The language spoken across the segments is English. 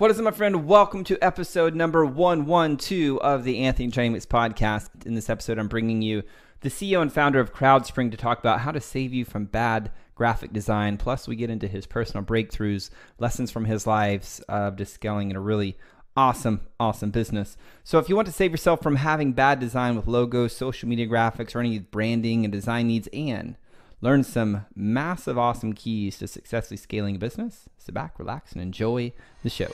What is it, my friend? Welcome to episode number 112 of the Anthony John podcast. In this episode, I'm bringing you the CEO and founder of CrowdSpring to talk about how to save you from bad graphic design. Plus, we get into his personal breakthroughs, lessons from his lives of just scaling in a really awesome, awesome business. So, if you want to save yourself from having bad design with logos, social media graphics, or any branding and design needs, and learn some massive, awesome keys to successfully scaling a business, sit back, relax, and enjoy the show.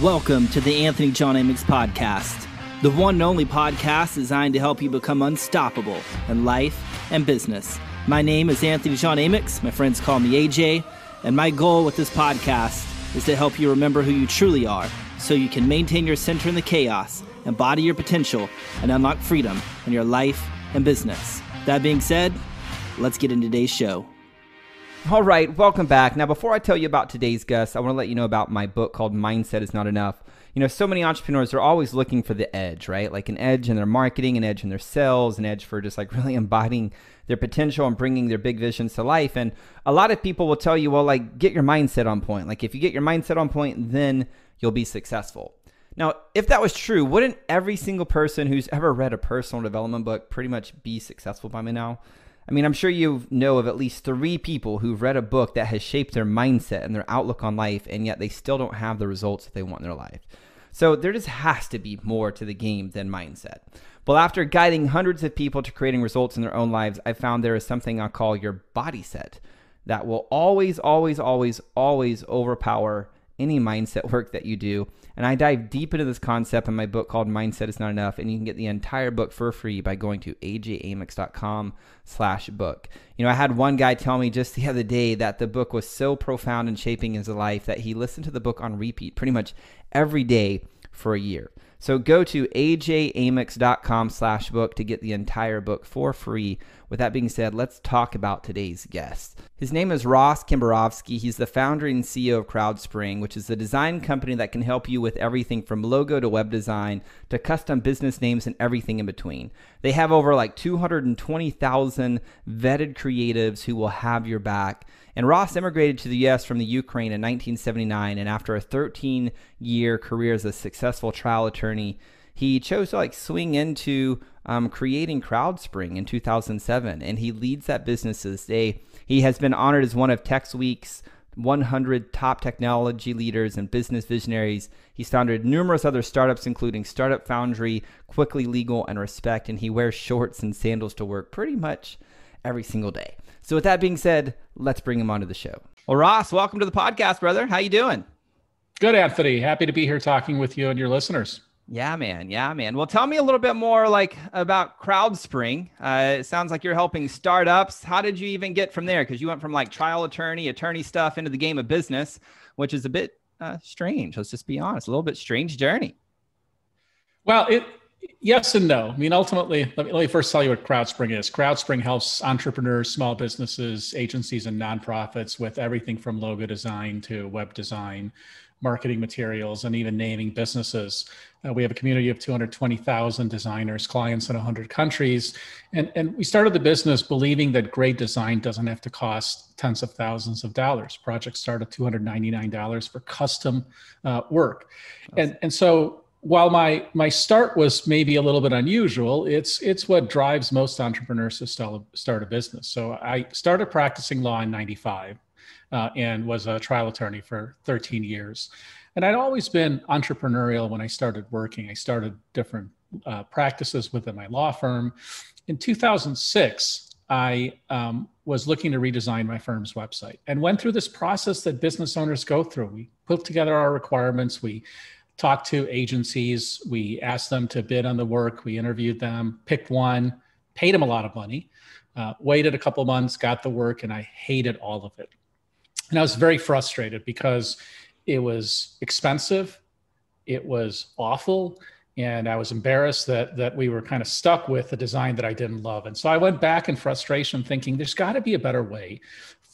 Welcome to the Anthony John Amyx podcast, the one and only podcast designed to help you become unstoppable in life and business. My name is Anthony John Amyx. My friends call me AJ, and my goal with this podcast is to help you remember who you truly are so you can maintain your center in the chaos, embody your potential, and unlock freedom in your life and business. That being said, let's get into today's show. All right, welcome back. Now, before I tell you about today's guest, I want to let you know about my book called Mindset is Not Enough. You know, so many entrepreneurs are always looking for the edge, right? Like an edge in their marketing, an edge in their sales, an edge for just like really embodying their potential and bringing their big visions to life. And a lot of people will tell you, well, like, get your mindset on point. Like, if you get your mindset on point, then you'll be successful. Now, if that was true, wouldn't every single person who's ever read a personal development book pretty much be successful by me now? I mean, I'm sure you know of at least three people who've read a book that has shaped their mindset and their outlook on life, and yet they still don't have the results that they want in their life. So there just has to be more to the game than mindset. Well, after guiding hundreds of people to creating results in their own lives, I found there is something I call your body set that will always, always, always, always overpower any mindset work that you do. And I dive deep into this concept in my book called Mindset is Not Enough. And you can get the entire book for free by going to ajamyx.com slash book. You know, I had one guy tell me just the other day that the book was so profound in shaping his life that he listened to the book on repeat pretty much every day for a year. So go to ajamyx.com slash book to get the entire book for free. With that being said, let's talk about today's guest. His name is Ross Kimbarovsky. He's the founder and CEO of CrowdSpring, which is a design company that can help you with everything from logo to web design to custom business names and everything in between. They have over like 220,000 vetted creatives who will have your back. And Ross immigrated to the US from the Ukraine in 1979. And after a 13 year career as a successful trial attorney, he chose to like swing into um, creating CrowdSpring in 2007. And he leads that business to this day. He has been honored as one of Techweek's 100 top technology leaders and business visionaries. He's founded numerous other startups, including Startup Foundry, Quickly Legal, and Respect. And he wears shorts and sandals to work pretty much every single day. So with that being said, let's bring him onto the show. Well, Ross, welcome to the podcast, brother. How you doing? Good, Anthony. Happy to be here talking with you and your listeners. Yeah, man. Yeah, man. Well, tell me a little bit more like about CrowdSpring. Uh, it sounds like you're helping startups. How did you even get from there? Because you went from like trial attorney, attorney stuff into the game of business, which is a bit uh, strange. Let's just be honest, a little bit strange journey. Well, it yes and no. I mean, ultimately, let me, let me first tell you what CrowdSpring is. CrowdSpring helps entrepreneurs, small businesses, agencies, and nonprofits with everything from logo design to web design, marketing materials, and even naming businesses. Uh, we have a community of 220,000 designers, clients in 100 countries. And, and we started the business believing that great design doesn't have to cost tens of thousands of dollars. Projects start at $299 for custom uh, work. And, and so while my my start was maybe a little bit unusual, it's it's what drives most entrepreneurs to start a, business. So I started practicing law in '95 uh, and was a trial attorney for 13 years. And I'd always been entrepreneurial when I started working. I started different uh, practices within my law firm. In 2006, I um, was looking to redesign my firm's website and went through this process that business owners go through. We put together our requirements. We talked to agencies. We asked them to bid on the work. We interviewed them, picked one, paid them a lot of money, uh, waited a couple months, got the work, and I hated all of it. And I was very frustrated because it was expensive, it was awful, and I was embarrassed that that we were kind of stuck with a design that I didn't love. And so I went back in frustration, thinking there's got to be a better way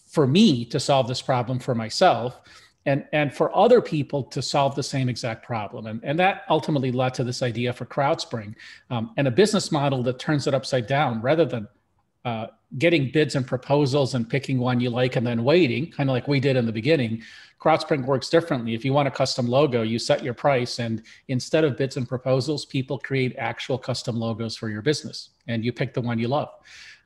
for me to solve this problem for myself and, and for other people to solve the same exact problem. And, and that ultimately led to this idea for CrowdSpring um, and a business model that turns it upside down rather than uh, getting bids and proposals and picking one you like and then waiting, kind of like we did in the beginning. CrowdSpring works differently. If you want a custom logo, you set your price, and instead of bids and proposals, people create actual custom logos for your business, and you pick the one you love.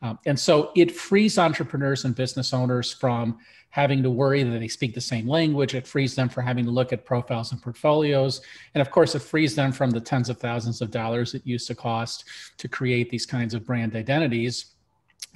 Um, and so it frees entrepreneurs and business owners from having to worry that they speak the same language. It frees them from having to look at profiles and portfolios. And of course, it frees them from the tens of thousands of dollars it used to cost to create these kinds of brand identities.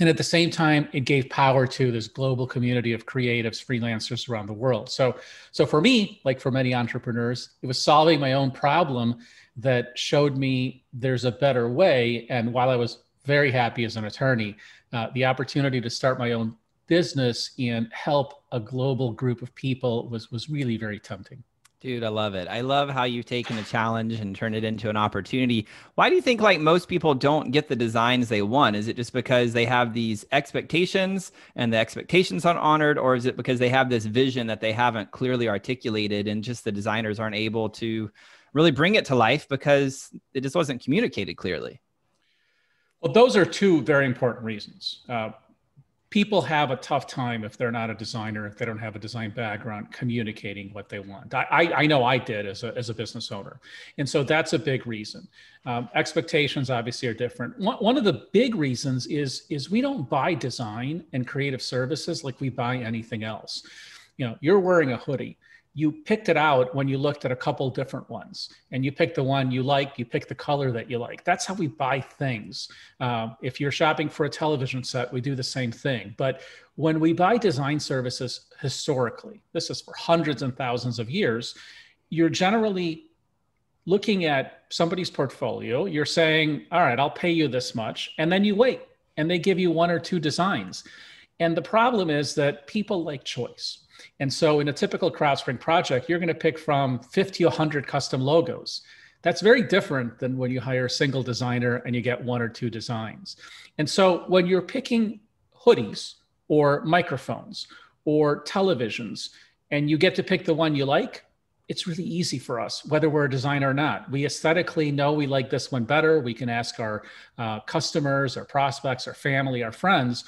And at the same time, it gave power to this global community of creatives, freelancers around the world. So, so for me, like for many entrepreneurs, it was solving my own problem that showed me there's a better way. And while I was very happy as an attorney, uh, the opportunity to start my own business and help a global group of people was was really very tempting. Dude, I love it. I love how you've taken a challenge and turned it into an opportunity. Why do you think like most people don't get the designs they want? Is it just because they have these expectations and the expectations aren't honored, or is it because they have this vision that they haven't clearly articulated and just the designers aren't able to really bring it to life because it just wasn't communicated clearly? Well, those are two very important reasons. Uh, people have a tough time if they're not a designer, if they don't have a design background, communicating what they want. I, I, know I did as a, as a business owner. And so that's a big reason. Um, expectations obviously are different. One, one of the big reasons is, is we don't buy design and creative services like we buy anything else. You know, you're wearing a hoodie you picked it out when you looked at a couple different ones. And you picked the one you like you pick the color that you like. That's how we buy things. Uh, if you're shopping for a television set we do the same thing. But when we buy design services historically this is for hundreds and thousands of years you're generally looking at somebody's portfolio. You're saying all right i'll pay you this much. And then you wait and they give you one or two designs. And the problem is that people like choice and so in a typical CrowdSpring project, you're going to pick from 50 to 100 custom logos. That's very different than when you hire a single designer and you get one or two designs. And so when you're picking hoodies or microphones or televisions and you get to pick the one you like, it's really easy for us, whether we're a designer or not. We aesthetically know we like this one better. We can ask our uh, customers, our prospects, our family, our friends.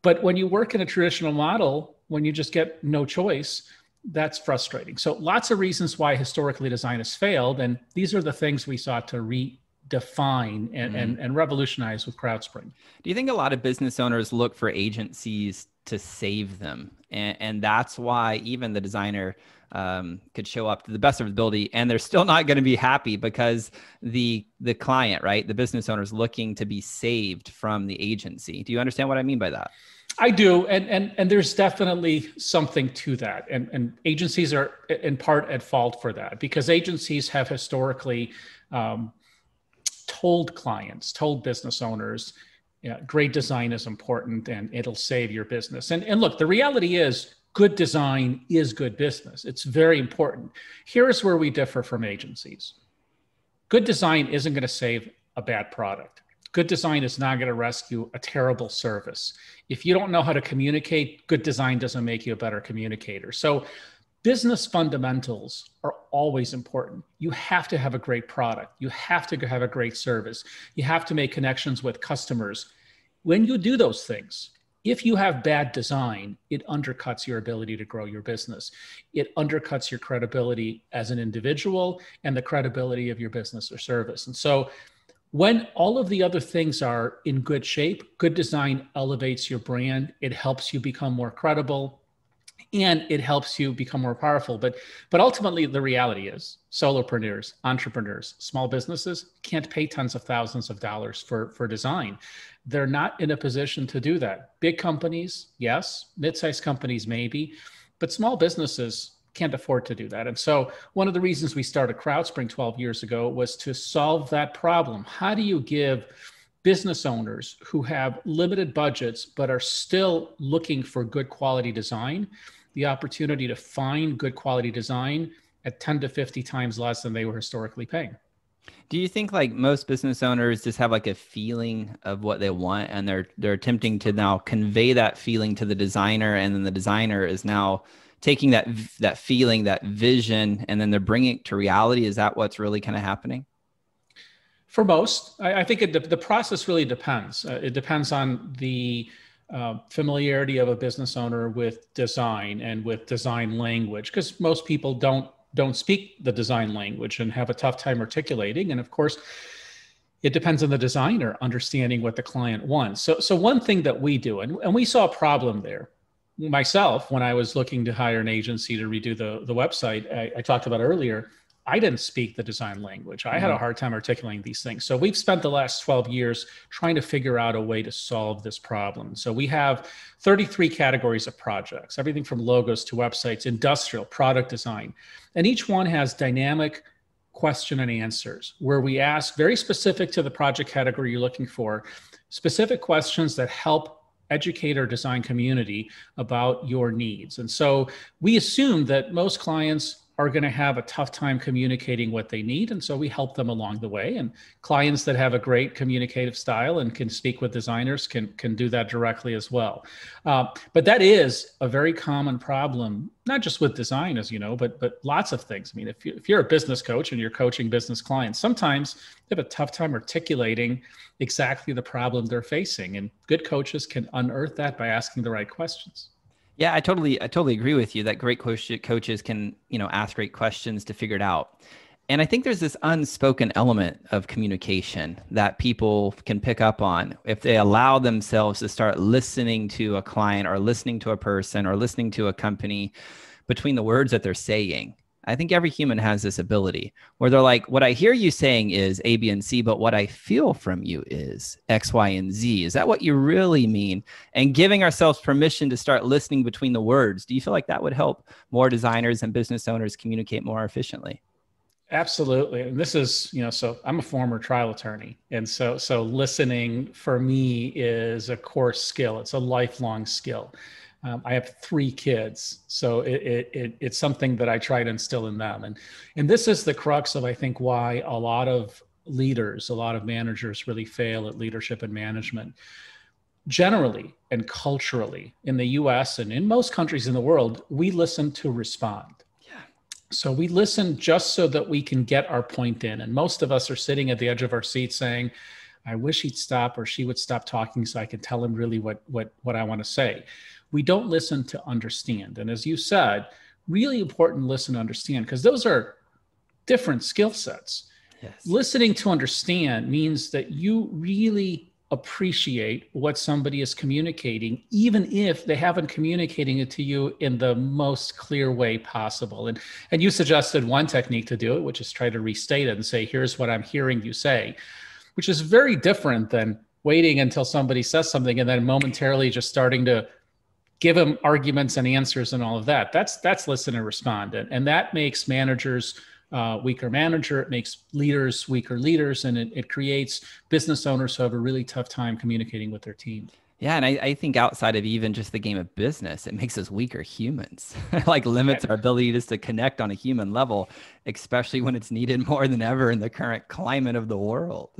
But when you work in a traditional model, when you just get no choice, that's frustrating. So lots of reasons why historically design has failed. And these are the things we sought to redefine and, mm. and, and revolutionize with CrowdSpring. Do you think a lot of business owners look for agencies to save them? And, and that's why even the designer um, could show up to the best of his ability and they're still not going to be happy because the the client right the business owner is looking to be saved from the agency do you understand what i mean by that I do, and and and there's definitely something to that, and and agencies are in part at fault for that because agencies have historically um, told clients, told business owners, great design is important and it'll save your business. And and look, the reality is, good design is good business. It's very important. Here is where we differ from agencies. Good design isn't going to save a bad product good design is not going to rescue a terrible service. If you don't know how to communicate, good design doesn't make you a better communicator. So, business fundamentals are always important. You have to have a great product, you have to have a great service, you have to make connections with customers. When you do those things, if you have bad design, it undercuts your ability to grow your business. It undercuts your credibility as an individual and the credibility of your business or service. And so when all of the other things are in good shape, good design elevates your brand. It helps you become more credible and it helps you become more powerful. But but ultimately the reality is solopreneurs, entrepreneurs, small businesses can't pay tens of thousands of dollars for, for design. They're not in a position to do that. Big companies, yes, mid-sized companies maybe, but small businesses can't afford to do that. And so, one of the reasons we started CrowdSpring 12 years ago was to solve that problem. How do you give business owners who have limited budgets but are still looking for good quality design the opportunity to find good quality design at 10 to 50 times less than they were historically paying? Do you think like most business owners just have like a feeling of what they want and they're they're attempting to now convey that feeling to the designer and then the designer is now taking that that feeling, that vision, and then they're bringing it to reality? Is that what's really kind of happening? For most, I, I think it, the process really depends. Uh, it depends on the uh, familiarity of a business owner with design and with design language, because most people don't don't speak the design language and have a tough time articulating. And of course, it depends on the designer understanding what the client wants. So, so one thing that we do, and, and we saw a problem there myself when I was looking to hire an agency to redo the, the website I, I talked about earlier I didn't speak the design language. I had a mm-hmm. hard time articulating these things. So we've spent the last 12 years trying to figure out a way to solve this problem. So we have 33 categories of projects, everything from logos to websites, industrial, product design. And each one has dynamic question and answers where we ask very specific to the project category you're looking for, specific questions that help educate our design community about your needs. And so we assume that most clients are going to have a tough time communicating what they need. And so we help them along the way. And clients that have a great communicative style and can speak with designers can, can do that directly as well. Uh, but that is a very common problem, not just with design, as you know, but, but lots of things. I mean, if, you, if you're a business coach and you're coaching business clients, sometimes they have a tough time articulating exactly the problem they're facing. And good coaches can unearth that by asking the right questions. Yeah, I totally, I totally agree with you that great coach, coaches can, you know, ask great questions to figure it out. And I think there's this unspoken element of communication that people can pick up on if they allow themselves to start listening to a client or listening to a person or listening to a company between the words that they're saying. I think every human has this ability where they're like, what I hear you saying is A, B, and C, but what I feel from you is X, Y, and Z. Is that what you really mean? And giving ourselves permission to start listening between the words. Do you feel like that would help more designers and business owners communicate more efficiently? Absolutely. And this is, you know, so I'm a former trial attorney. And so so listening for me is a core skill. It's a lifelong skill. Um, I have three kids, so it, it, it, it's something that I try to instill in them, and and this is the crux of I think why a lot of leaders, a lot of managers really fail at leadership and management. Generally and culturally, in the U.S. and in most countries in the world, we listen to respond. Yeah. So we listen just so that we can get our point in, and most of us are sitting at the edge of our seat saying. I wish he'd stop or she would stop talking so I could tell him really what what what I want to say we don't listen to understand. And as you said, really important listen to understand because those are different skill sets. Yes. Listening to understand means that you really appreciate what somebody is communicating, even if they haven't communicating it to you in the most clear way possible. And and you suggested one technique to do it, which is try to restate it and say, here's what I'm hearing you say, which is very different than waiting until somebody says something and then momentarily just starting to give them arguments and answers and all of that. That's that's listen and respond, and, and that makes managers uh, weaker manager. It makes leaders weaker leaders, and it, it creates business owners who have a really tough time communicating with their team. Yeah, and I, I, think outside of even just the game of business, it makes us weaker humans. like limits our ability just to connect on a human level, especially when it's needed more than ever in the current climate of the world.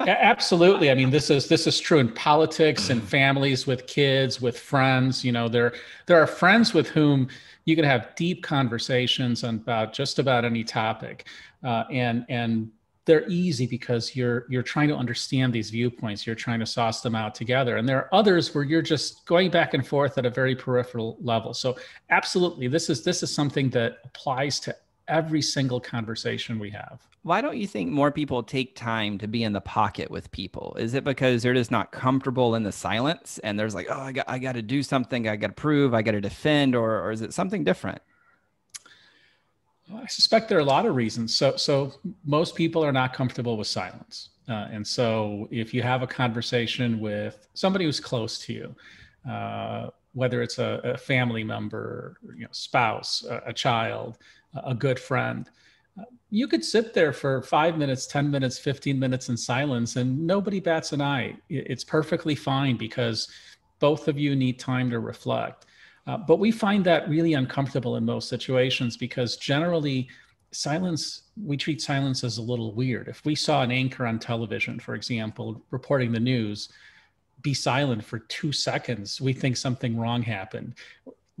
Absolutely. I mean, this is this is true in politics and families with kids, with friends. You know, there there are friends with whom you can have deep conversations about just about any topic, uh, and and they're easy because you're you're trying to understand these viewpoints. You're trying to sauce them out together. And there are others where you're just going back and forth at a very peripheral level. So absolutely this is this is something that applies to every single conversation we have. Why don't you think more people take time to be in the pocket with people? Is it because they're just not comfortable in the silence and there's like oh i got i got to do something. I got to prove. I got to defend or, or is it something different I suspect there are a lot of reasons. So, so most people are not comfortable with silence, uh, and so if you have a conversation with somebody who's close to you, uh, whether it's a, a, family member, you know, spouse, a, a child, a good friend, uh, you could sit there for five minutes, ten minutes, fifteen minutes in silence, and nobody bats an eye. It's perfectly fine because both of you need time to reflect. Uh, but we find that really uncomfortable in most situations because generally, silence, we treat silence as a little weird. If we saw an anchor on television, for example, reporting the news, be silent for two seconds, we think something wrong happened.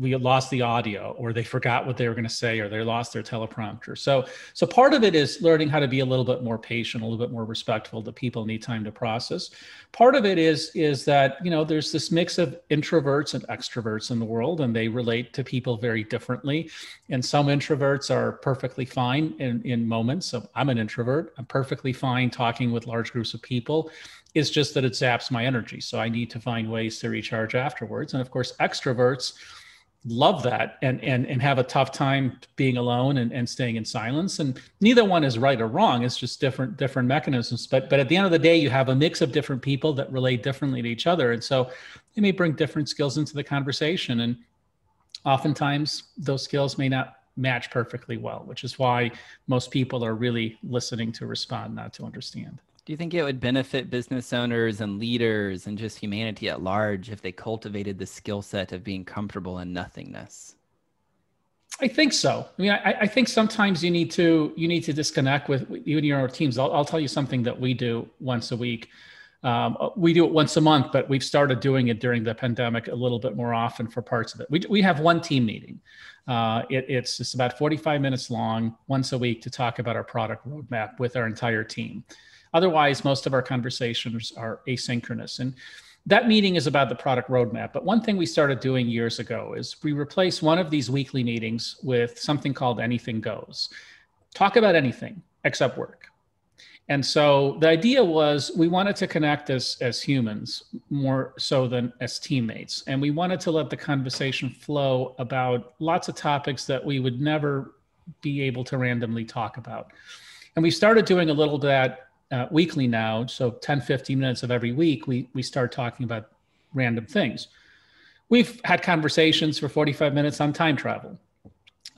We lost the audio or they forgot what they were going to say or they lost their teleprompter. So so part of it is learning how to be a little bit more patient a little bit more respectful that people need time to process. Part of it is is that you know there's this mix of introverts and extroverts in the world and they relate to people very differently. And some introverts are perfectly fine in in moments. So i'm an introvert. I'm perfectly fine talking with large groups of people. It's just that it zaps my energy. So i need to find ways to recharge afterwards. And of course extroverts love that and and and have a tough time being alone and, and staying in silence. And neither one is right or wrong. It's just different different mechanisms. But but at the end of the day you have a mix of different people that relate differently to each other. And so they may bring different skills into the conversation. And oftentimes those skills may not match perfectly well which is why most people are really listening to respond not to understand do you think it would benefit business owners and leaders and just humanity at large if they cultivated the skill set of being comfortable in nothingness? I think so. I mean, I, I, think sometimes you need to you need to disconnect with you and your teams. I'll, I'll tell you something that we do once a week. Um, we do it once a month, but we've started doing it during the pandemic a little bit more often for parts of it. We, we have one team meeting. Uh, it, it's just about 45 minutes long once a week to talk about our product roadmap with our entire team. Otherwise, most of our conversations are asynchronous. And that meeting is about the product roadmap. But one thing we started doing years ago is we replaced one of these weekly meetings with something called Anything Goes. Talk about anything except work. And so the idea was we wanted to connect as, as humans more so than as teammates. And we wanted to let the conversation flow about lots of topics that we would never be able to randomly talk about. And we started doing a little bit uh, weekly now. So 10, 15 minutes of every week, we, we start talking about random things. We've had conversations for 45 minutes on time travel,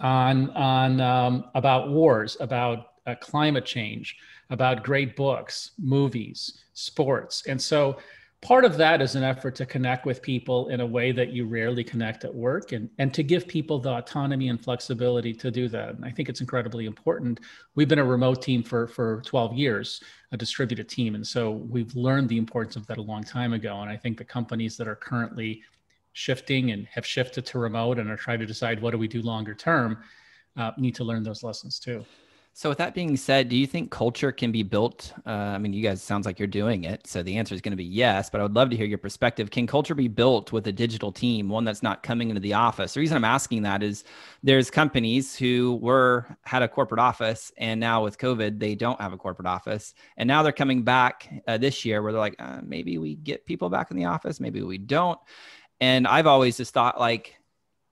on, on um, about wars, about uh, climate change, about great books, movies, sports. And so part of that is an effort to connect with people in a way that you rarely connect at work and, and to give people the autonomy and flexibility to do that. And I think it's incredibly important. We've been a remote team for, for 12 years, a distributed team. And so we've learned the importance of that a long time ago. And I think the companies that are currently shifting and have shifted to remote and are trying to decide what do we do longer term uh, need to learn those lessons too. So, with that being said, do you think culture can be built? Uh, I mean, you guys sounds like you're doing it, so the answer is going to be yes. But I would love to hear your perspective. Can culture be built with a digital team, one that's not coming into the office? The reason I'm asking that is there's companies who were had a corporate office, and now with COVID, they don't have a corporate office, and now they're coming back uh, this year where they're like, uh, maybe we get people back in the office, maybe we don't. And I've always just thought like,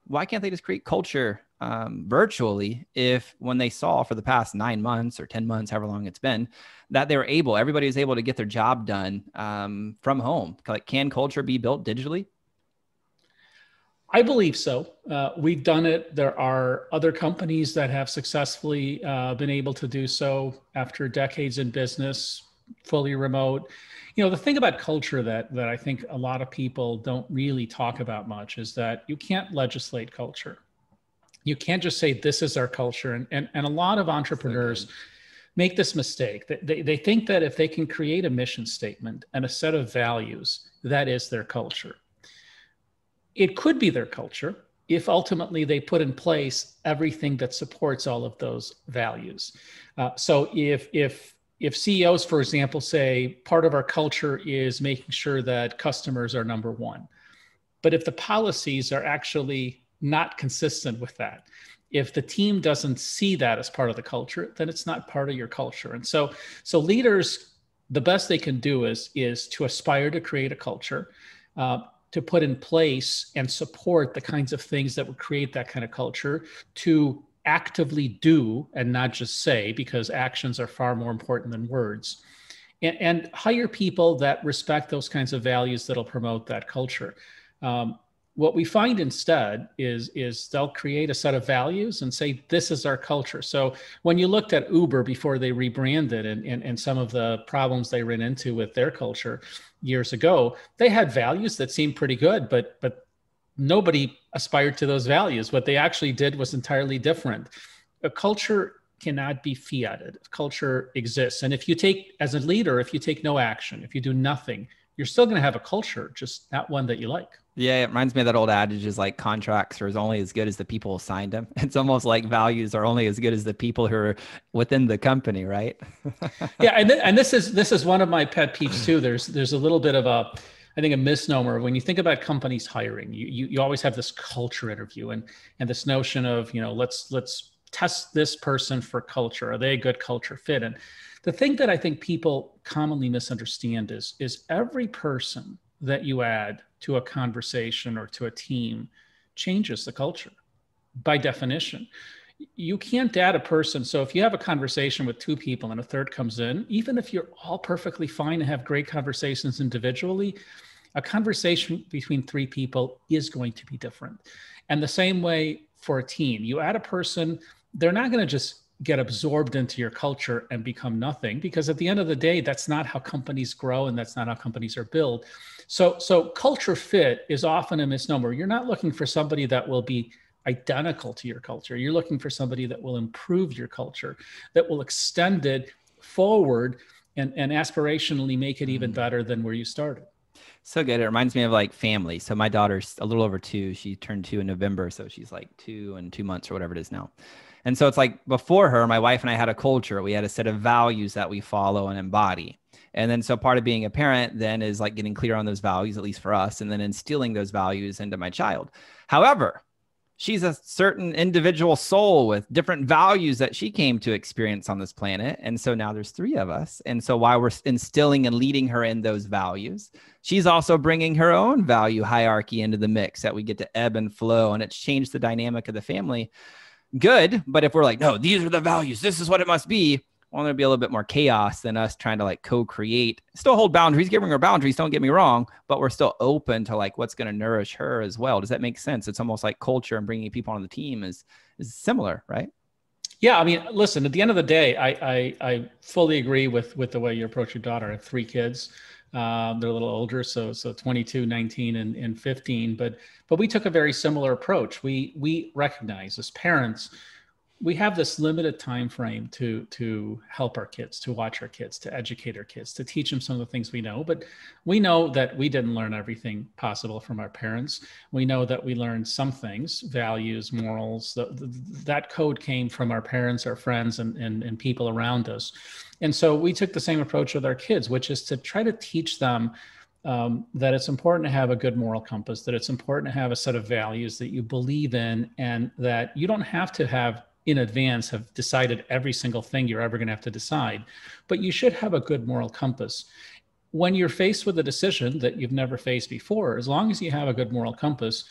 why can't they just create culture um, virtually if when they saw for the past nine months or 10 months, however long it's been, that they were able, everybody was able to get their job done um, from home. Like, can culture be built digitally? I believe so. Uh, we've done it. There are other companies that have successfully uh, been able to do so after decades in business, fully remote. You know, the thing about culture that that I think a lot of people don't really talk about much is that you can't legislate culture you can't just say this is our culture and and, and a lot of entrepreneurs make this mistake. They, they, they think that if they can create a mission statement and a set of values that is their culture. It could be their culture if ultimately they put in place everything that supports all of those values. Uh, so if if if ceos for example say part of our culture is making sure that customers are number one but if the policies are actually not consistent with that. If the team doesn't see that as part of the culture, then it's not part of your culture. And so, so leaders, the best they can do is is to aspire to create a culture, uh, to put in place and support the kinds of things that would create that kind of culture, to actively do and not just say, because actions are far more important than words. And, hire people that respect those kinds of values that'll promote that culture. Um, what we find instead is is they'll create a set of values and say this is our culture. So when you looked at uber before they rebranded and, and, and some of the problems they ran into with their culture years ago they had values that seemed pretty good but but nobody aspired to those values. What they actually did was entirely different. A culture cannot be fiated. Culture exists. And if you take as a leader if you take no action if you do nothing you're still going to have a culture just not one that you like Yeah, it reminds me of that old adage is like contracts are only as good as the people who signed them. It's almost like values are only as good as the people who are within the company, right? yeah, and, th- and this is this is one of my pet peeves too. There's there's a little bit of a I think a misnomer when you think about companies hiring. You, you you always have this culture interview and and this notion of you know let's let's test this person for culture. Are they a good culture fit? And the thing that I think people commonly misunderstand is is every person that you add to a conversation or to a team changes the culture by definition. You can't add a person. So if you have a conversation with two people and a third comes in, even if you're all perfectly fine and have great conversations individually, a conversation between three people is going to be different. And the same way for a team, you add a person, they're not going to just get absorbed into your culture and become nothing because at the end of the day that's not how companies grow and that's not how companies are built so so culture fit is often a misnomer. You're not looking for somebody that will be identical to your culture. You're looking for somebody that will improve your culture that will extend it forward and, and aspirationally make it even mm. better than where you started. So good. It reminds me of like family. So my daughter's a little over two. She turned two in november. So she's like two and two months or whatever it is now and so it's like before her, my wife and I had a culture. We had a set of values that we follow and embody. And then so part of being a parent then is like getting clear on those values, at least for us, and then instilling those values into my child. However, she's a certain individual soul with different values that she came to experience on this planet. And so now there's three of us. And so while we're instilling and leading her in those values, she's also bringing her own value hierarchy into the mix that we get to ebb and flow. And it's changed the dynamic of the family good. But if we're like, no, these are the values, this is what it must be, well, there'll be a little bit more chaos than us trying to like co-create. Still hold boundaries, giving her boundaries. Don't get me wrong, but we're still open to like what's going to nourish her as well. Does that make sense? It's almost like culture and bringing people on the team is is similar, right? Yeah, I mean, listen. At the end of the day, I I, I fully agree with with the way you approach your daughter. I have three kids. Um, they're a little older, so so 22, 19, and, and 15. But but we took a very similar approach. We we recognize as parents we have this limited time frame to to help our kids to watch our kids to educate our kids to teach them some of the things we know. But we know that we didn't learn everything possible from our parents. We know that we learned some things values morals the, the, that code came from our parents our friends and, and and people around us. And so we took the same approach with our kids which is to try to teach them um, that it's important to have a good moral compass, that it's important to have a set of values that you believe in, and that you don't have to have in advance have decided every single thing you're ever going to have to decide, but you should have a good moral compass. When you're faced with a decision that you've never faced before, as long as you have a good moral compass,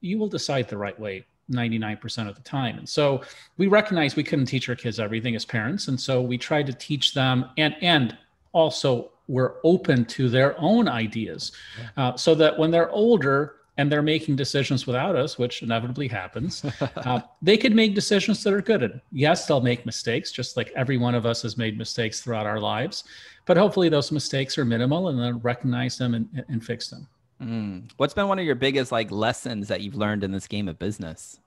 you will decide the right way 99% of the time. And so we recognize we couldn't teach our kids everything as parents. And so we tried to teach them and, and also we're open to their own ideas uh, so that when they're older, and they're making decisions without us, which inevitably happens, uh, they could make decisions that are good. And yes, they'll make mistakes, just like every one of us has made mistakes throughout our lives. But hopefully, those mistakes are minimal, and then recognize them and, and fix them. Mm. What's been one of your biggest like lessons that you've learned in this game of business?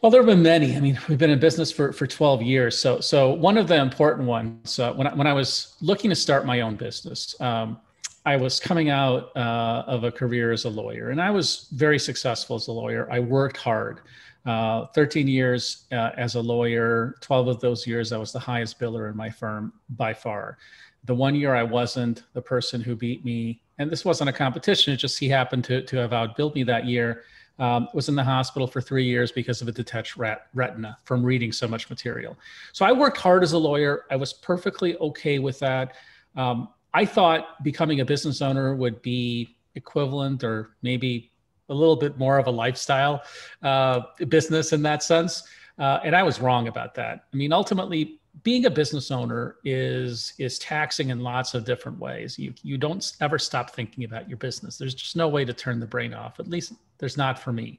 Well, there have been many. I mean, we've been in business for, for 12 years. So, so one of the important ones, uh, when, I, when I was looking to start my own business, um, I was coming out uh, of a career as a lawyer, and I was very successful as a lawyer. I worked hard. Uh, 13 years uh, as a lawyer, 12 of those years, I was the highest biller in my firm by far. The one year I wasn't, the person who beat me, and this wasn't a competition, it just he happened to, to have outbilled me that year, um, was in the hospital for three years because of a detached retina from reading so much material. So I worked hard as a lawyer. I was perfectly okay with that. Um, I thought becoming a business owner would be equivalent or maybe a little bit more of a lifestyle uh, business in that sense. Uh, and I was wrong about that. I mean, ultimately, being a business owner is is taxing in lots of different ways. You you don't ever stop thinking about your business. There's just no way to turn the brain off. At least there's not for me.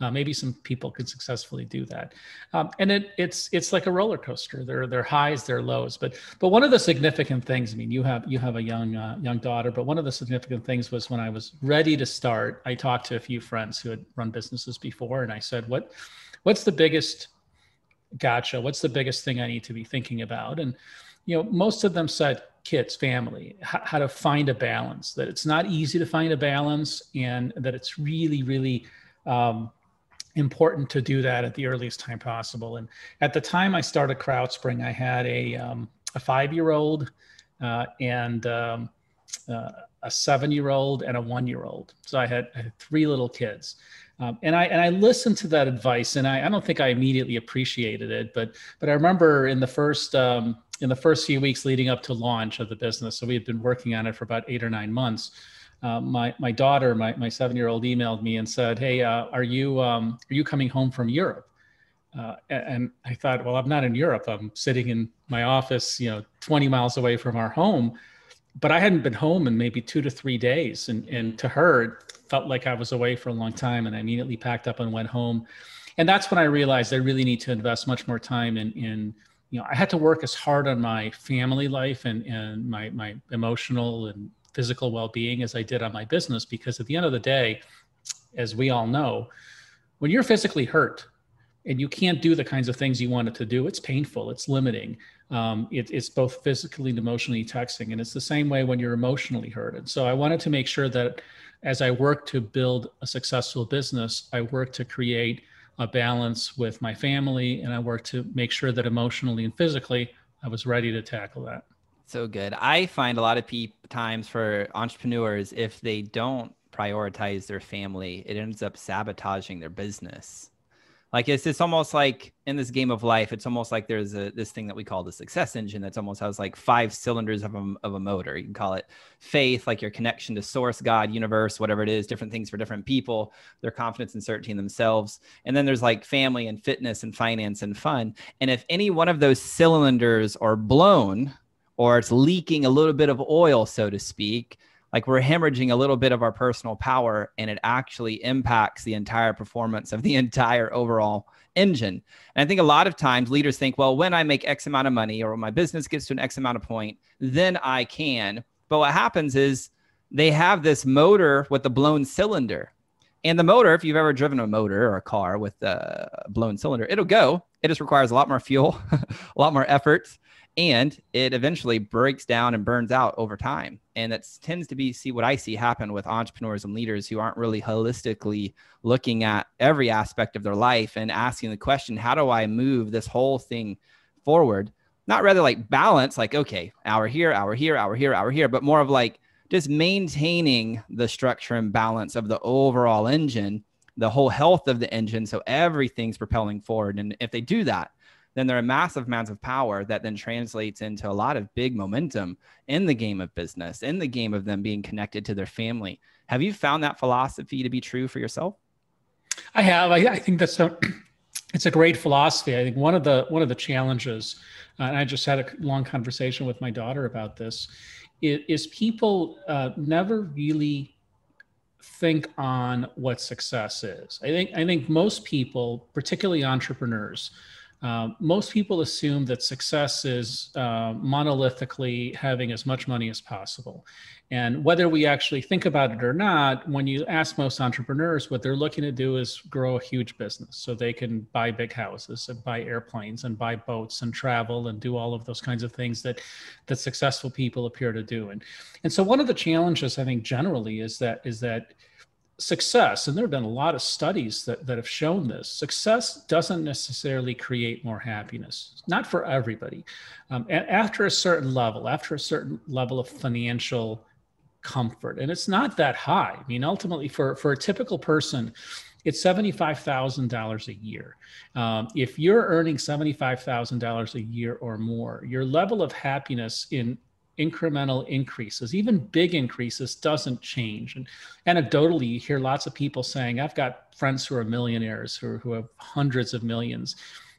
Uh, maybe some people could successfully do that. Um, and it it's it's like a roller coaster. There there are highs, there are lows. But but one of the significant things. I mean, you have you have a young uh, young daughter. But one of the significant things was when I was ready to start. I talked to a few friends who had run businesses before, and I said, what what's the biggest gotcha. What's the biggest thing I need to be thinking about? And, you know, most of them said kids, family, h- how to find a balance, that it's not easy to find a balance and that it's really, really, um, important to do that at the earliest time possible. And at the time I started CrowdSpring, I had a, um, a five year old uh, and um, uh, a seven year old and a one year old. So I had, I had, three little kids. Um, and I and I listened to that advice, and I, I don't think I immediately appreciated it, but but I remember in the first um, in the first few weeks leading up to launch of the business, so we had been working on it for about eight or nine months. Uh, my my daughter, my my seven year old, emailed me and said, "Hey, uh, are you um, are you coming home from Europe?" Uh, and I thought, well, I'm not in Europe. I'm sitting in my office, you know, 20 miles away from our home. But I hadn't been home in maybe two to three days. And, and to her, it felt like I was away for a long time. And I immediately packed up and went home. And that's when I realized I really need to invest much more time in, in you know, I had to work as hard on my family life and, and my, my emotional and physical well-being as I did on my business. Because at the end of the day, as we all know, when you're physically hurt, and you can't do the kinds of things you wanted to do, it's painful, it's limiting. Um, it, it's both physically and emotionally taxing. And it's the same way when you're emotionally hurt. And so I wanted to make sure that as I work to build a successful business, I work to create a balance with my family and I work to make sure that emotionally and physically I was ready to tackle that. So good. I find a lot of pe- times for entrepreneurs, if they don't prioritize their family, it ends up sabotaging their business. Like it's it's almost like in this game of life, it's almost like there's a this thing that we call the success engine that's almost has like five cylinders of a, of a motor. You can call it faith, like your connection to source, God, universe, whatever it is, different things for different people, their confidence and certainty in themselves. And then there's like family and fitness and finance and fun. And if any one of those cylinders are blown or it's leaking a little bit of oil, so to speak, like we're hemorrhaging a little bit of our personal power and it actually impacts the entire performance of the entire overall engine. And I think a lot of times leaders think, well, when I make X amount of money or when my business gets to an X amount of point, then I can. But what happens is they have this motor with the blown cylinder. And the motor, if you've ever driven a motor or a car with a blown cylinder, it'll go. It just requires a lot more fuel, a lot more effort and it eventually breaks down and burns out over time. And that tends to be see what i see happen with entrepreneurs and leaders who aren't really holistically looking at every aspect of their life and asking the question how do i move this whole thing forward? Not rather like balance like okay hour here hour here hour here hour here but more of like just maintaining the structure and balance of the overall engine the whole health of the engine so everything's propelling forward. And if they do that then there are massive amounts of power that then translates into a lot of big momentum in the game of business, in the game of them being connected to their family. Have you found that philosophy to be true for yourself? I have. I, I think that's a it's a great philosophy. I think one of the one of the challenges, uh, and I just had a long conversation with my daughter about this, is, is people uh, never really think on what success is. I think I think most people, particularly entrepreneurs, uh, most people assume that success is uh, monolithically having as much money as possible. And whether we actually think about it or not, when you ask most entrepreneurs, what they're looking to do is grow a huge business so they can buy big houses and buy airplanes and buy boats and travel and do all of those kinds of things that, that successful people appear to do. And, and so one of the challenges I think generally is that is that success, and there have been a lot of studies that, that have shown this, success doesn't necessarily create more happiness, not for everybody. Um, and after a certain level, after a certain level of financial comfort, and it's not that high. I mean, ultimately, for, for a typical person, it's $75,000 a year. Um, if you're earning $75,000 a year or more, your level of happiness in incremental increases, even big increases, doesn't change. And anecdotally, you hear lots of people saying, I've got friends who are millionaires who, who have hundreds of millions,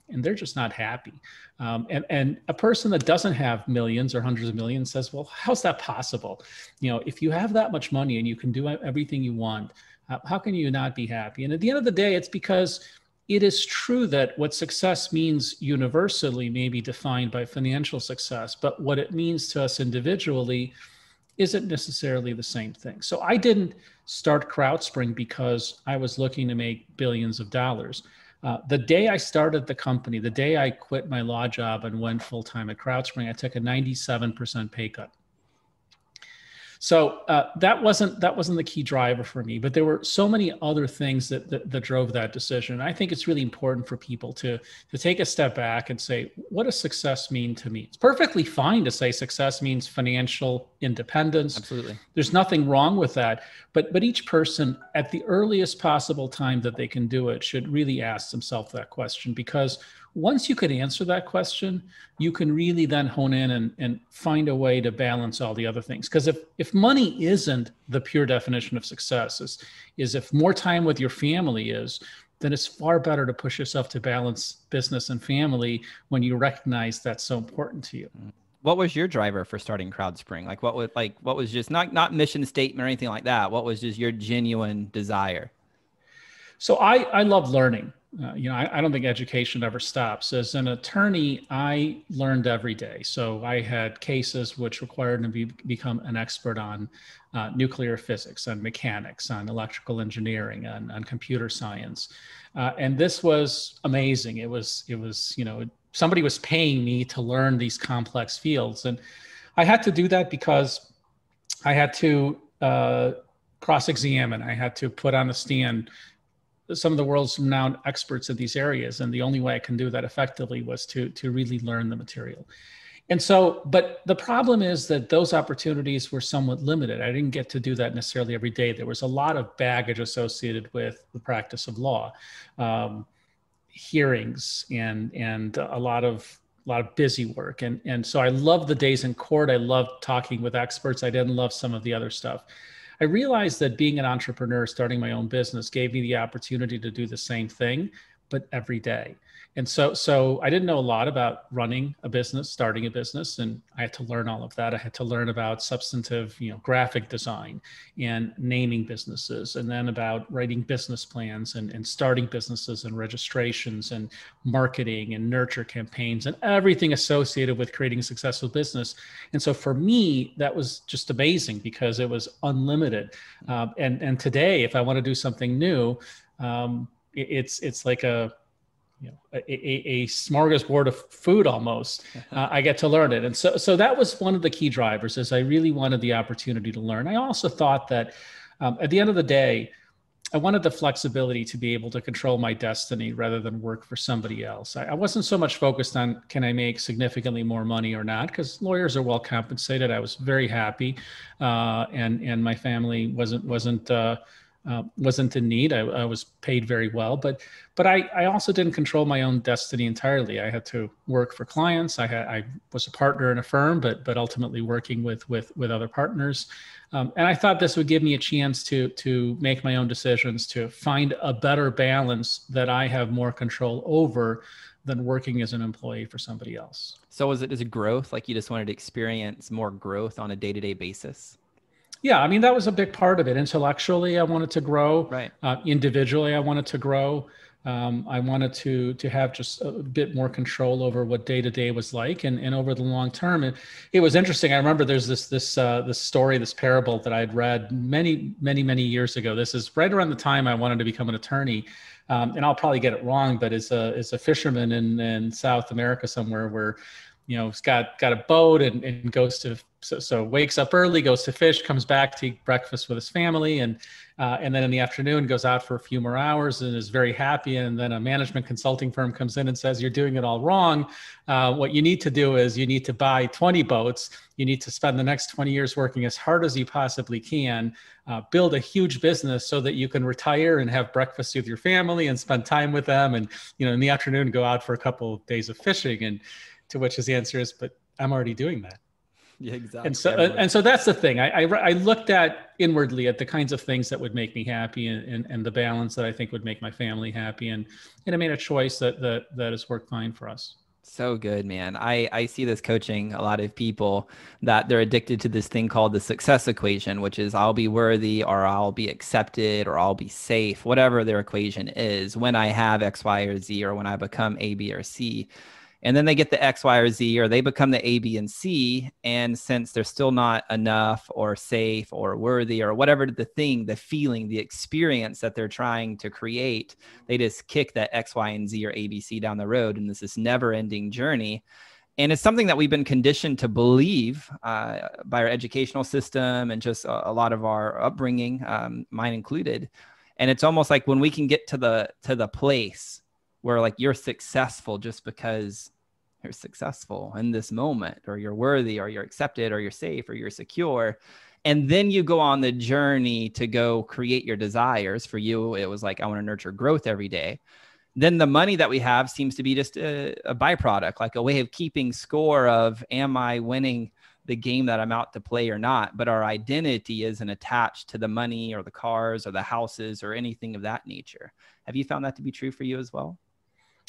and they're just not happy. Um, and, and a person that doesn't have millions or hundreds of millions says, Well, how's that possible? You know, if you have that much money and you can do everything you want, how can you not be happy? And at the end of the day, it's because it is true that what success means universally may be defined by financial success, but what it means to us individually isn't necessarily the same thing. So I didn't start CrowdSpring because I was looking to make billions of dollars. Uh, the day I started the company, the day I quit my law job and went full time at CrowdSpring, I took a 97% pay cut. So uh, that wasn't that wasn't the key driver for me, but there were so many other things that, that, that drove that decision. I think it's really important for people to to take a step back and say, what does success mean to me? It's perfectly fine to say success means financial independence. Absolutely, there's nothing wrong with that. But but each person at the earliest possible time that they can do it should really ask themselves that question because once you can answer that question, you can really then hone in and, and find a way to balance all the other things. Because if, if money isn't the pure definition of success, is, is if more time with your family is, then it's far better to push yourself to balance business and family when you recognize that's so important to you. Mm-hmm. What was your driver for starting CrowdSpring? Like what was like what was just not not mission statement or anything like that? What was just your genuine desire? So I I love learning uh, you know, I, I, don't think education ever stops. As an attorney, I learned every day. So I had cases which required me to be, become an expert on uh, nuclear physics, on mechanics, on electrical engineering, on, on computer science, uh, and this was amazing. It was, it was, you know, somebody was paying me to learn these complex fields, and I had to do that because I had to uh, cross-examine. I had to put on the stand some of the world's renowned experts in these areas and the only way i can do that effectively was to to really learn the material. And so but the problem is that those opportunities were somewhat limited. I didn't get to do that necessarily every day. There was a lot of baggage associated with the practice of law um, hearings and and a lot of a lot of busy work. And and so i loved the days in court. I loved talking with experts. I didn't love some of the other stuff I realized that being an entrepreneur, starting my own business, gave me the opportunity to do the same thing, but every day and so so i didn't know a lot about running a business starting a business and i had to learn all of that. I had to learn about substantive you know graphic design and naming businesses and then about writing business plans and, and starting businesses and registrations and marketing and nurture campaigns and everything associated with creating a successful business. And so for me that was just amazing because it was unlimited. Uh, and and today if i want to do something new um, it, it's it's like a you know a, a, a smorgasbord of food almost uh, i get to learn it. And so so that was one of the key drivers is i really wanted the opportunity to learn. I also thought that um, at the end of the day i wanted the flexibility to be able to control my destiny rather than work for somebody else. I, I wasn't so much focused on can i make significantly more money or not because lawyers are well compensated. I was very happy uh, and and my family wasn't wasn't uh, uh, wasn't in need. I, I, was paid very well, but but I, I also didn't control my own destiny entirely. I had to work for clients. I had I was a partner in a firm, but but ultimately working with with with other partners. Um, and I thought this would give me a chance to to make my own decisions, to find a better balance that I have more control over than working as an employee for somebody else. So was it as a growth? Like you just wanted to experience more growth on a day to day basis? Yeah i mean that was a big part of it. Intellectually i wanted to grow. Right. Uh, individually i wanted to grow. Um, i wanted to to have just a bit more control over what day to day was like and, and over the long term. And it was interesting. I remember there's this this uh, this story this parable that i'd read many many many years ago. This is right around the time i wanted to become an attorney. Um, and i'll probably get it wrong but as a as a fisherman in in south america somewhere where you know, he's got got a boat and, and goes to so, so wakes up early, goes to fish, comes back to eat breakfast with his family, and uh, and then in the afternoon goes out for a few more hours and is very happy. And then a management consulting firm comes in and says, "You're doing it all wrong. Uh, what you need to do is you need to buy 20 boats. You need to spend the next 20 years working as hard as you possibly can, uh, build a huge business so that you can retire and have breakfast with your family and spend time with them, and you know in the afternoon go out for a couple of days of fishing and." To which his answer is, "But I'm already doing that." Yeah, exactly. And so, uh, and so that's the thing. I, I, I looked at inwardly at the kinds of things that would make me happy, and, and, and the balance that I think would make my family happy, and and I made a choice that that that has worked fine for us. So good, man. I, I see this coaching a lot of people that they're addicted to this thing called the success equation, which is I'll be worthy or I'll be accepted or I'll be safe, whatever their equation is when I have X, Y, or Z or when I become A, B, or C and then they get the X, Y, or Z, or they become the A, B, and C. And since they're still not enough or safe or worthy or whatever the thing, the feeling, the experience that they're trying to create, they just kick that X, Y, and Z or A, B, C down the road. And this is never ending journey. And it's something that we've been conditioned to believe uh, by our educational system and just a, a lot of our upbringing, um, mine included. And it's almost like when we can get to the to the place where like you're successful just because you're successful in this moment or you're worthy or you're accepted or you're safe or you're secure. And then you go on the journey to go create your desires. For you it was like i want to nurture growth every day. Then the money that we have seems to be just a, a byproduct like a way of keeping score of am i winning the game that i'm out to play or not? But our identity isn't attached to the money or the cars or the houses or anything of that nature. Have you found that to be true for you as well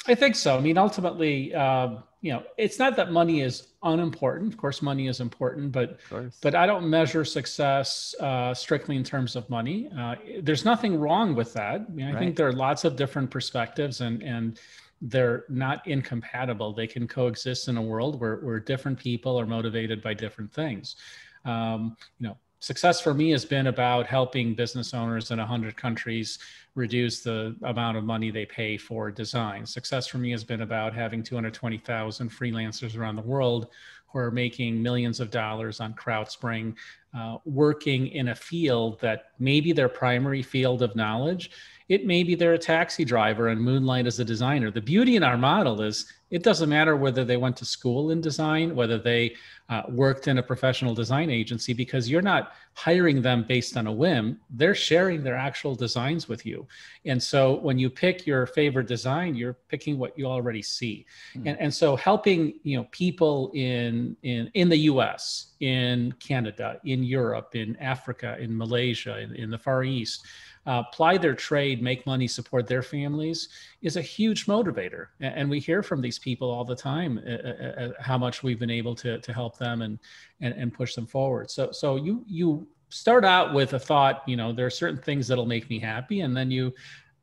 I think so. I mean, ultimately, uh, you know, it's not that money is unimportant. Of course, money is important, but but I don't measure success uh, strictly in terms of money. Uh, there's nothing wrong with that. I mean, I right. think there are lots of different perspectives, and and they're not incompatible. They can coexist in a world where where different people are motivated by different things. Um, you know, success for me has been about helping business owners in 100 countries reduce the amount of money they pay for design. Success for me has been about having 220,000 freelancers around the world who are making millions of dollars on CrowdSpring, uh, working in a field that maybe their primary field of knowledge it may be they're a taxi driver and moonlight as a designer. The beauty in our model is it doesn't matter whether they went to school in design, whether they uh, worked in a professional design agency, because you're not hiring them based on a whim. They're sharing their actual designs with you. And so when you pick your favorite design, you're picking what you already see. Mm. And, and so helping you know people in, in, in the US, in Canada, in Europe, in Africa, in Malaysia, in, in the Far East, uh, ply their trade, make money, support their families is a huge motivator. And we hear from these people all the time uh, uh, uh, how much we've been able to, to help them and, and, and push them forward. So, so you, you start out with a thought, you know, there are certain things that'll make me happy. And then you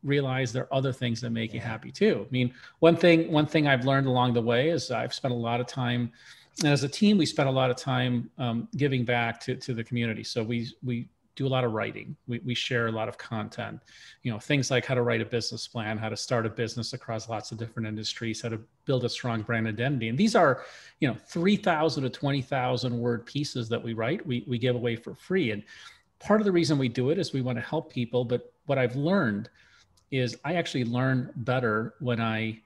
realize there are other things that make you happy too. I mean, one thing, one thing I've learned along the way is I've spent a lot of time and as a team, we spent a lot of time um, giving back to, to the community. So we, we do a lot of writing. We, we share a lot of content, you know, things like how to write a business plan, how to start a business across lots of different industries, how to build a strong brand identity. And these are, you know, 3,000 to 20,000 word pieces that we write, we, we give away for free. And part of the reason we do it is we want to help people. But what I've learned is I actually learn better when I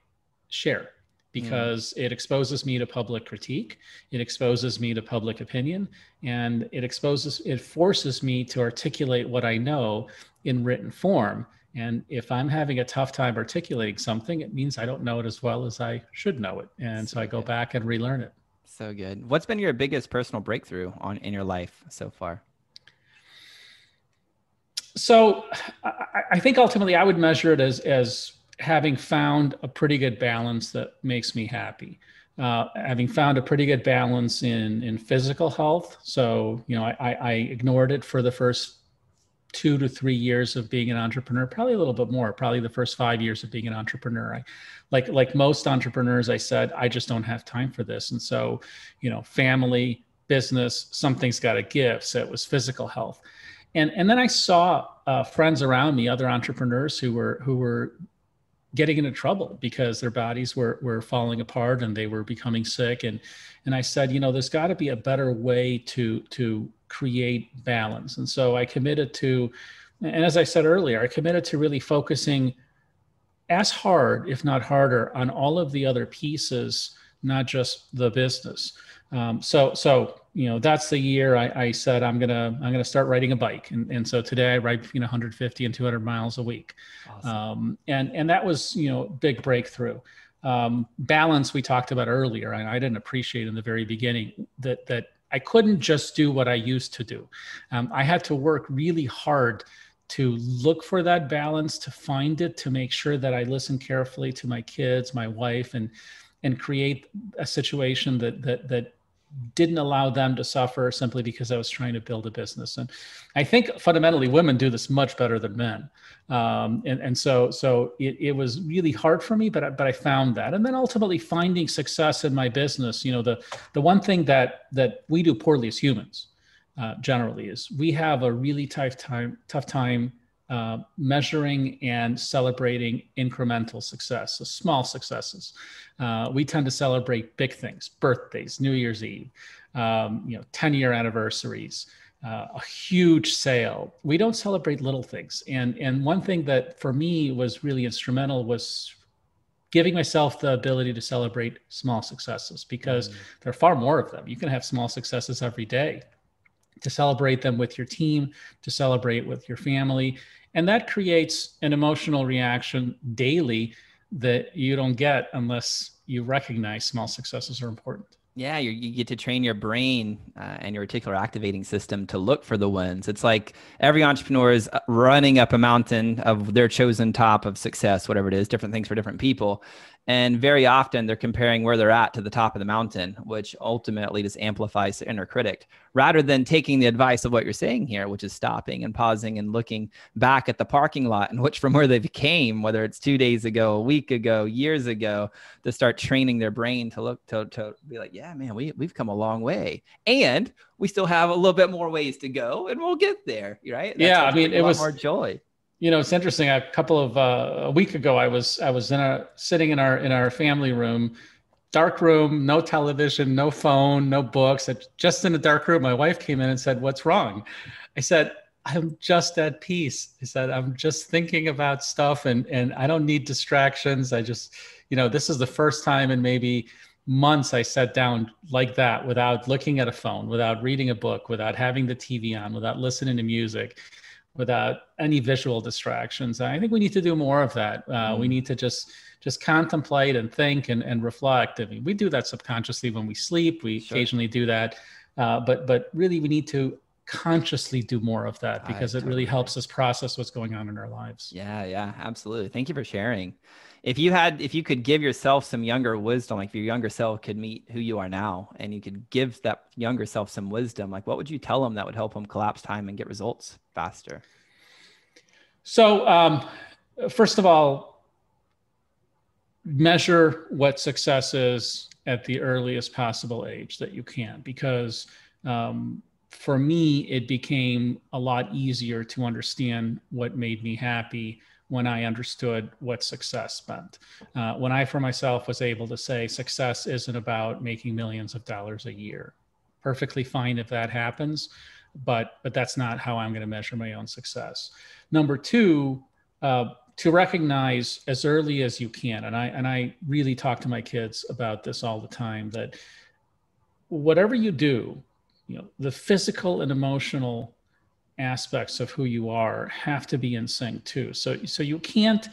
share. Because mm. it exposes me to public critique it exposes me to public opinion and it exposes it forces me to articulate what i know in written form. And if i'm having a tough time articulating something it means i don't know it as well as i should know it. And so, so i go good. back and relearn it. So good. What's been your biggest personal breakthrough on in your life so far? So I, I think ultimately i would measure it as as having found a pretty good balance that makes me happy. Uh, having found a pretty good balance in in physical health. So you know, I, I ignored it for the first two to three years of being an entrepreneur, probably a little bit more, probably the first five years of being an entrepreneur. I, like like most entrepreneurs, I said I just don't have time for this, and so you know, family, business, something's got to give. So it was physical health, and and then I saw uh, friends around me, other entrepreneurs who were who were getting into trouble because their bodies were were falling apart and they were becoming sick. And and I said you know there's got to be a better way to to create balance. And so I committed to and as I said earlier I committed to really focusing as hard if not harder on all of the other pieces not just the business. Um, so so you know that's the year I, I, said I'm gonna I'm gonna start riding a bike, and, and so today I ride between 150 and 200 miles a week, awesome. um, and and that was you know big breakthrough. Um, balance we talked about earlier, and I didn't appreciate in the very beginning that that I couldn't just do what I used to do. Um, I had to work really hard to look for that balance, to find it, to make sure that I listen carefully to my kids, my wife, and and create a situation that that that didn't allow them to suffer simply because I was trying to build a business. And I think fundamentally women do this much better than men. Um, and, and so, so it, it was really hard for me, but, I, but I found that. And then ultimately finding success in my business, you know, the, the one thing that, that we do poorly as humans uh, generally is we have a really tough time, tough time uh, measuring and celebrating incremental success, so small successes. Uh, we tend to celebrate big things, birthdays, New Year's Eve, um, you know, 10 year anniversaries, uh, a huge sale. We don't celebrate little things. And, and one thing that for me was really instrumental was giving myself the ability to celebrate small successes because mm. there are far more of them. You can have small successes every day to celebrate them with your team, to celebrate with your family. And that creates an emotional reaction daily that you don't get unless you recognize small successes are important. Yeah, you get to train your brain uh, and your reticular activating system to look for the wins. It's like every entrepreneur is uh, running up a mountain of their chosen top of success, whatever it is, different things for different people. And very often they're comparing where they're at to the top of the mountain, which ultimately just amplifies the inner critic rather than taking the advice of what you're saying here, which is stopping and pausing and looking back at the parking lot and which from where they came, whether it's two days ago, a week ago, years ago, to start training their brain to look to, to be like, yeah, man, we, we've come a long way. And we still have a little bit more ways to go and we'll get there. Right. That's yeah. I mean, it was more joy you know, it's interesting. A couple of uh, a week ago, I was I was in a sitting in our in our family room, dark room, no television, no phone, no books. Just in a dark room. My wife came in and said, "What's wrong?" I said, "I'm just at peace." I said, "I'm just thinking about stuff, and and I don't need distractions. I just, you know, this is the first time in maybe." months I sat down like that without looking at a phone, without reading a book, without having the TV on, without listening to music without any visual distractions. I think we need to do more of that. Uh, mm. We need to just just contemplate and think and, and reflect. I mean, we do that subconsciously when we sleep. We sure. occasionally do that, uh, but but really we need to consciously do more of that because it really helps us process what's going on in our lives. Yeah, yeah, absolutely. Thank you for sharing. If you had, if you could give yourself some younger wisdom, like if your younger self could meet who you are now, and you could give that younger self some wisdom, like what would you tell them that would help them collapse time and get results faster? So, um, first of all, measure what success is at the earliest possible age that you can, because um, for me, it became a lot easier to understand what made me happy when I understood what success meant. Uh, when I, for myself, was able to say success isn't about making millions of dollars a year. Perfectly fine if that happens, but but that's not how I'm going to measure my own success. Number two, uh, to recognize as early as you can, and I and I really talk to my kids about this all the time that whatever you do, you know, the physical and emotional aspects of who you are have to be in sync too. So so you can't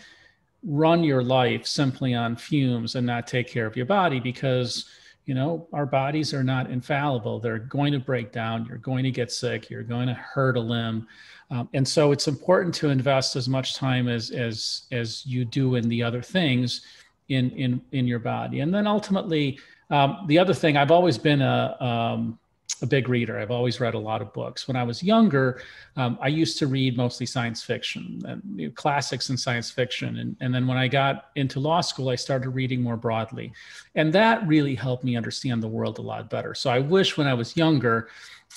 run your life simply on fumes and not take care of your body because you know our bodies are not infallible. They're going to break down. You're going to get sick. You're going to hurt a limb. Um, and so it's important to invest as much time as as as you do in the other things in in in your body. And then ultimately um, the other thing i've always been a um, a big reader. I've always read a lot of books. When I was younger, um, I used to read mostly science fiction and you know, classics in science fiction. And, and then when I got into law school, I started reading more broadly. And that really helped me understand the world a lot better. So I wish when I was younger,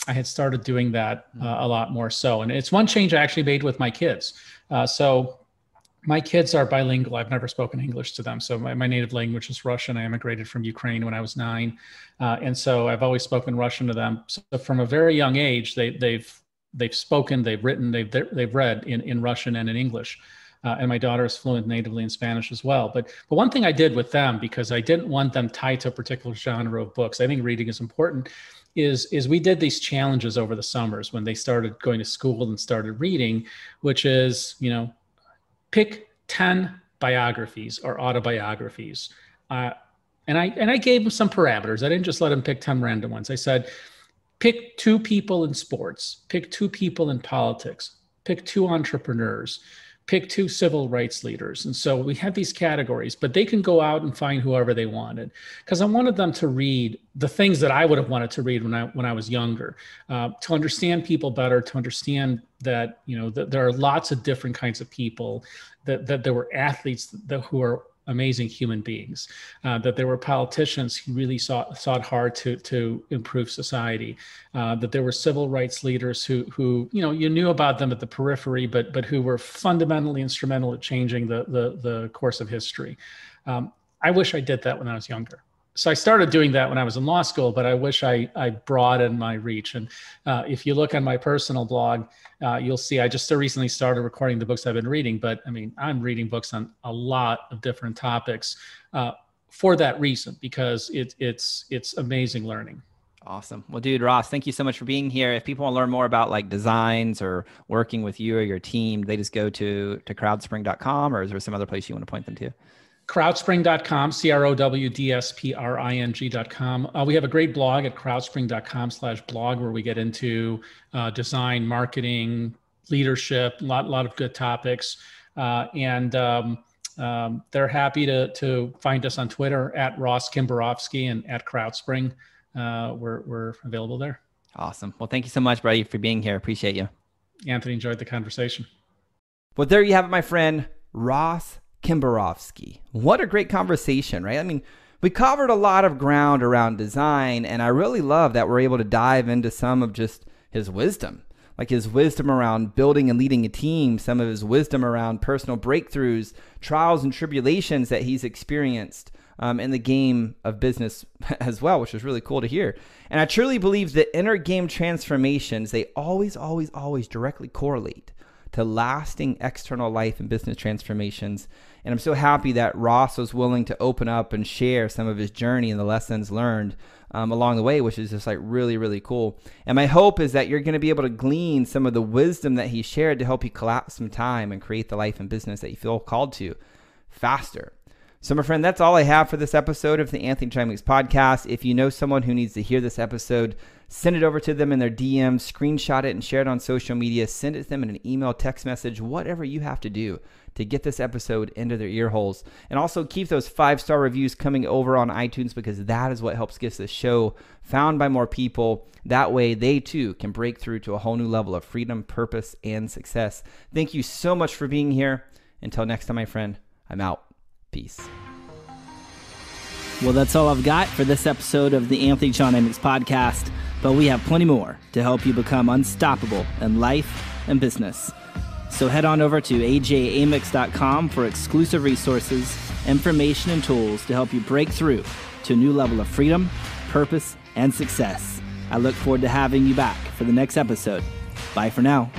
I had started doing that uh, a lot more so. And it's one change I actually made with my kids. Uh, so my kids are bilingual. I've never spoken English to them. So my, my native language is Russian. I immigrated from Ukraine when I was nine. Uh, and so I've always spoken Russian to them. So from a very young age, they, they've, they've spoken, they've written, they've, they've read in, in Russian and in English. Uh, and my daughter is fluent natively in Spanish as well. But, but one thing I did with them, because I didn't want them tied to a particular genre of books, I think reading is important, is, is we did these challenges over the summers when they started going to school and started reading, which is, you know, pick 10 biographies or autobiographies. Uh, and I and I gave them some parameters. I didn't just let them pick 10 random ones. I said, pick two people in sports, pick two people in politics, pick two entrepreneurs, pick two civil rights leaders. And so we had these categories, but they can go out and find whoever they wanted. Because I wanted them to read the things that I would have wanted to read when I when I was younger, uh, to understand people better, to understand that you know that there are lots of different kinds of people, that that there were athletes that, who are amazing human beings, uh, that there were politicians who really sought, sought hard to, to improve society, uh, that there were civil rights leaders who, who, you know, you knew about them at the periphery, but, but who were fundamentally instrumental at changing the, the, the course of history. Um, I wish I did that when I was younger so I started doing that when I was in law school, but I wish I, I broadened my reach. And uh, if you look on my personal blog, uh, you'll see I just so recently started recording the books I've been reading. But I mean, I'm reading books on a lot of different topics uh, for that reason because it, it's it's amazing learning. Awesome. Well, dude, Ross, thank you so much for being here. If people want to learn more about like designs or working with you or your team, they just go to to crowdspring.com or is there some other place you want to point them to? crowdspring.com c-r-o-w-d-s-p-r-i-n-g.com uh, we have a great blog at crowdspring.com slash blog where we get into uh, design marketing leadership a lot, lot of good topics. Uh, and um, um, they're happy to, to find us on twitter at ross kimbarovsky and at crowdspring. Uh, we're, we're available there. Awesome. Well thank you so much buddy for being here. Appreciate you. Anthony enjoyed the conversation. Well there you have it my friend ross Kimbarovsky. What a great conversation, right? I mean, we covered a lot of ground around design, and I really love that we're able to dive into some of just his wisdom, like his wisdom around building and leading a team, some of his wisdom around personal breakthroughs, trials and tribulations that he's experienced um, in the game of business as well, which was really cool to hear. And I truly believe that inner game transformations, they always, always, always directly correlate to lasting external life and business transformations. And I'm so happy that Ross was willing to open up and share some of his journey and the lessons learned um, along the way, which is just like really, really cool. And my hope is that you're going to be able to glean some of the wisdom that he shared to help you collapse some time and create the life and business that you feel called to faster. So, my friend, that's all I have for this episode of the Anthony John podcast. If you know someone who needs to hear this episode, send it over to them in their DM, screenshot it, and share it on social media. Send it to them in an email, text message, whatever you have to do to get this episode into their ear holes. And also keep those five star reviews coming over on iTunes because that is what helps get this show found by more people. That way, they too can break through to a whole new level of freedom, purpose, and success. Thank you so much for being here. Until next time, my friend, I'm out. Peace. Well, that's all I've got for this episode of the Anthony John podcast, but we have plenty more to help you become unstoppable in life and business. So head on over to ajamyx.com for exclusive resources, information, and tools to help you break through to a new level of freedom, purpose, and success. I look forward to having you back for the next episode. Bye for now.